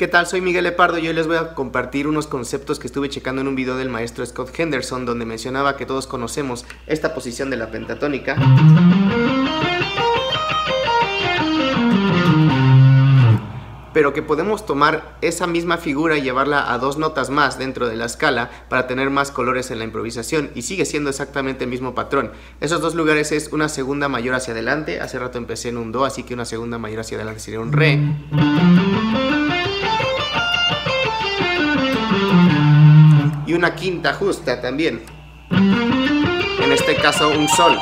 ¿Qué tal? Soy Miguel Lepardo y hoy les voy a compartir unos conceptos que estuve checando en un video del maestro Scott Henderson donde mencionaba que todos conocemos esta posición de la pentatónica. pero que podemos tomar esa misma figura y llevarla a dos notas más dentro de la escala para tener más colores en la improvisación y sigue siendo exactamente el mismo patrón. Esos dos lugares es una segunda mayor hacia adelante, hace rato empecé en un do, así que una segunda mayor hacia adelante sería un re. Y una quinta justa también. En este caso un sol.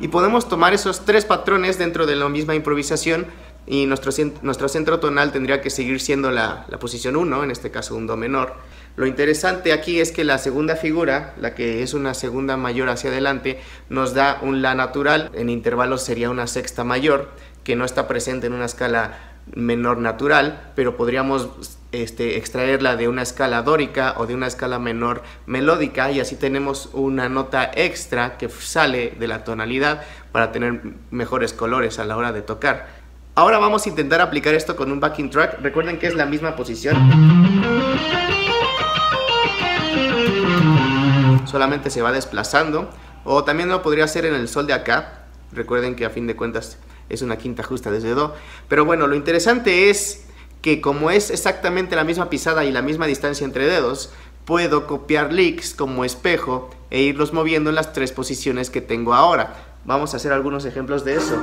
Y podemos tomar esos tres patrones dentro de la misma improvisación y nuestro, nuestro centro tonal tendría que seguir siendo la, la posición 1, en este caso un do menor. Lo interesante aquí es que la segunda figura, la que es una segunda mayor hacia adelante, nos da un la natural, en intervalos sería una sexta mayor, que no está presente en una escala menor natural, pero podríamos este, extraerla de una escala dórica o de una escala menor melódica y así tenemos una nota extra que sale de la tonalidad para tener mejores colores a la hora de tocar. Ahora vamos a intentar aplicar esto con un backing track. Recuerden que es la misma posición. Solamente se va desplazando. O también lo podría hacer en el sol de acá. Recuerden que a fin de cuentas es una quinta justa desde do. Pero bueno, lo interesante es que como es exactamente la misma pisada y la misma distancia entre dedos, puedo copiar licks como espejo e irlos moviendo en las tres posiciones que tengo ahora. Vamos a hacer algunos ejemplos de eso.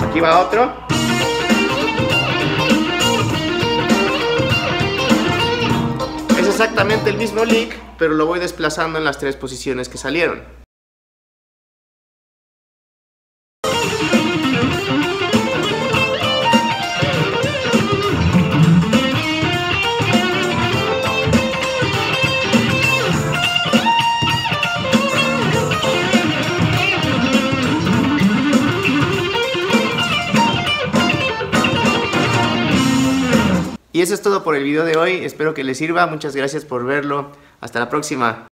Aquí va otro. Exactamente el mismo lick, pero lo voy desplazando en las tres posiciones que salieron. Eso es todo por el video de hoy, espero que les sirva, muchas gracias por verlo, hasta la próxima.